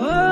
oh.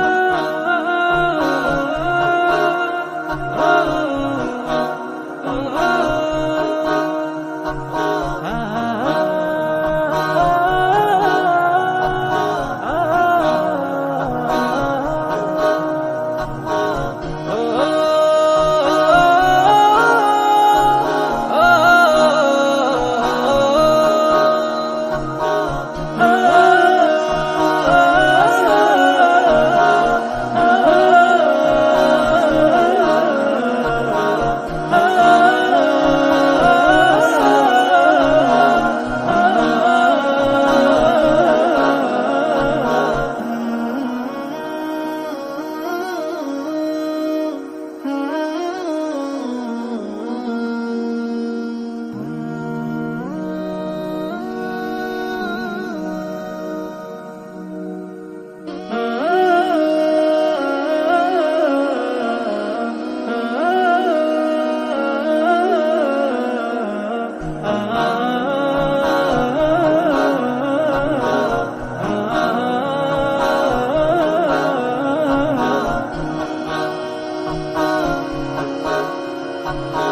Bye.